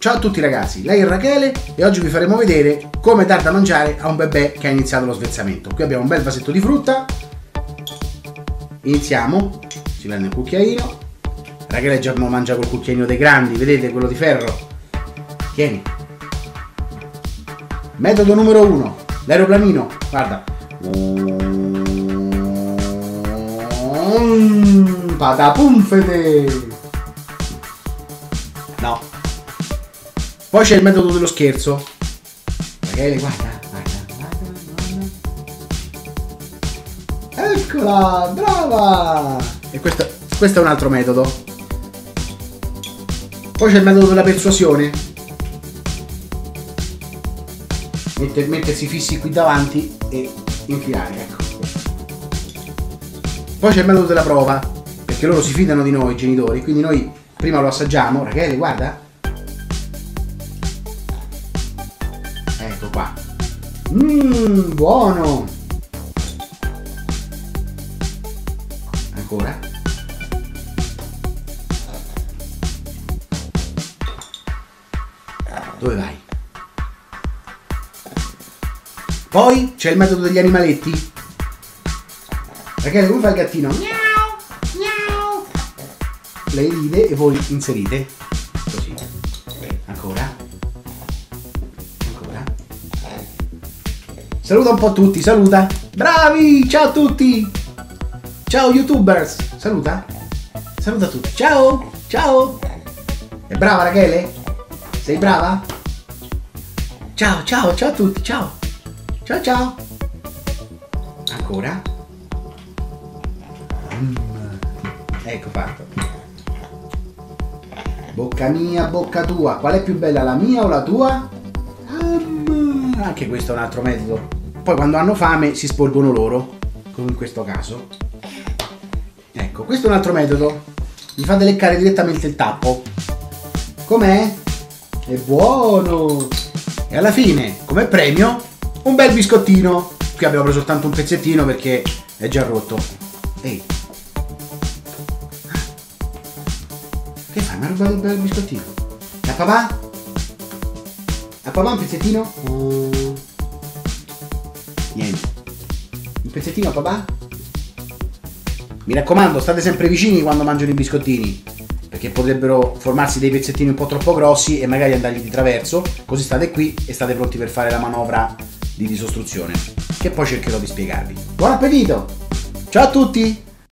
Ciao a tutti ragazzi, lei è Rachele e oggi vi faremo vedere come dar da mangiare a un bebè che ha iniziato lo svezzamento. Qui abbiamo un bel vasetto di frutta. Iniziamo, si prende un cucchiaino. Rachele già mangia col cucchiaino dei grandi, vedete quello di ferro? Tieni. Metodo numero uno, l'aeroplanino, guarda. Mm, Poi c'è il metodo dello scherzo. Rachele, guarda, guarda, guarda, guarda. Eccola, brava! E questo, questo è un altro metodo. Poi c'è il metodo della persuasione. Metter, mettersi fissi qui davanti e infilare, ecco. Poi c'è il metodo della prova, perché loro si fidano di noi, i genitori, quindi noi prima lo assaggiamo. Rachele, guarda. Ecco qua. Mmm, buono. Ancora. Dove vai? Poi c'è il metodo degli animaletti. Rachele, come fa il gattino? Miau, miau. Lei ride e voi inserite. Saluta un po' tutti, saluta. Bravi, ciao a tutti. Ciao youtubers. Saluta. Saluta tutti. Ciao, ciao. È brava Rachele? Sei brava? Ciao, ciao, ciao a tutti, ciao. Ciao, ciao. Ancora. Mm. Ecco fatto. Bocca mia, bocca tua. Qual è più bella, la mia o la tua? Mm. Anche questo è un altro metodo. Poi quando hanno fame si sporgono loro, come in questo caso. Ecco, questo è un altro metodo. Mi fate leccare direttamente il tappo. Com'è? È buono! E alla fine, come premio, un bel biscottino. Qui abbiamo preso soltanto un pezzettino perché è già rotto. Ehi. Che fai? Mi ha rubato il bel biscottino. A papà? A papà un pezzettino? Mm. Niente. Un pezzettino papà? Mi raccomando, state sempre vicini quando mangiano i biscottini. Perché potrebbero formarsi dei pezzettini un po' troppo grossi e magari andargli di traverso. Così state qui e state pronti per fare la manovra di disostruzione. Che poi cercherò di spiegarvi. Buon appetito! Ciao a tutti!